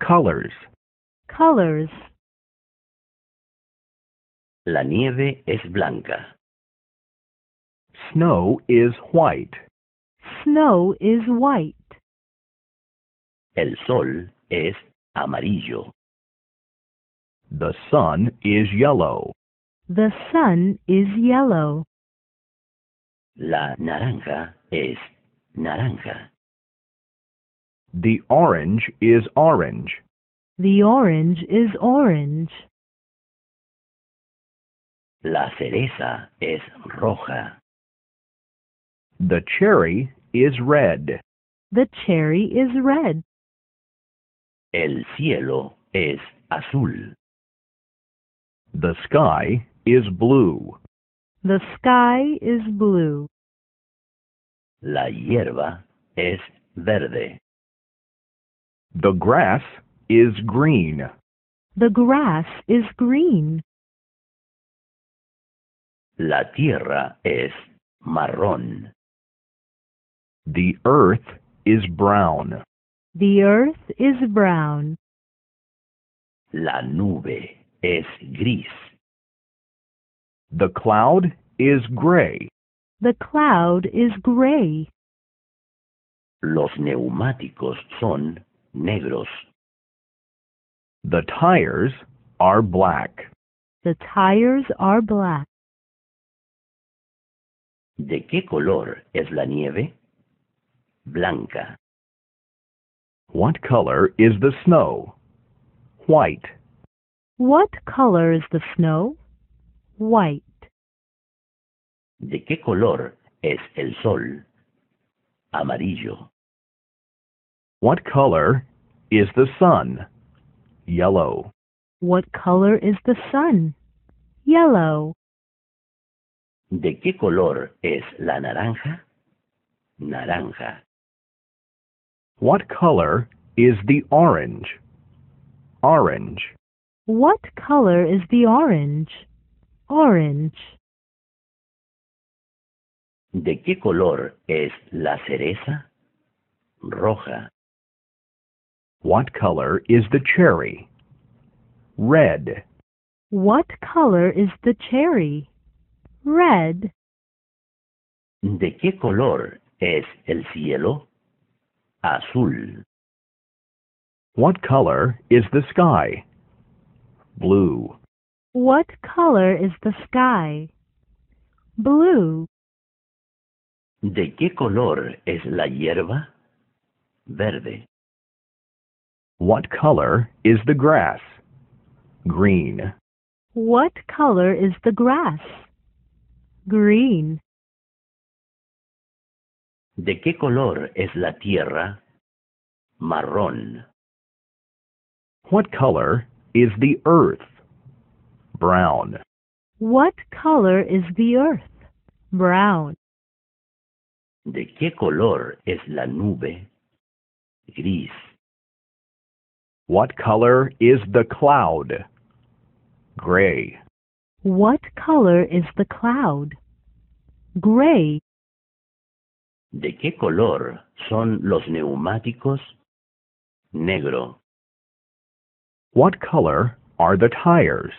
Colors. Colors. La nieve es blanca. Snow is white. Snow is white. El sol es amarillo. The sun is yellow. The sun is yellow. La naranja es naranja. The orange is orange. The orange is orange. La cereza es roja. The cherry is red. The cherry is red. El cielo es azul. The sky is blue. The sky is blue. La hierba es verde. The grass is green. The grass is green. La tierra es marrón. The earth is brown. The earth is brown. La nube es gris. The cloud is gray. The cloud is gray. Los neumáticos son negros. The tires are black. The tires are black. ¿De qué color es la nieve? Blanca. What color is the snow? White. What color is the snow? White. ¿De qué color es el sol? Amarillo. What color is the sun? Yellow. What color is the sun? Yellow. ¿De qué color es la naranja? Naranja. What color is the orange? Orange. What color is the orange? Orange. ¿De qué color es la cereza? Roja. What color is the cherry? Red. What color is the cherry? Red. ¿De qué color es el cielo? Azul. What color is the sky? Blue. What color is the sky? Blue. ¿De qué color es la hierba? Verde. What color is the grass? Green. What color is the grass? Green. ¿De qué color es la tierra? Marrón. What color is the earth? Brown. What color is the earth? Brown. ¿De qué color es la nube? Gris. What color is the cloud? Gray. What color is the cloud? Gray. ¿De qué color son los neumáticos? Negro. What color are the tires?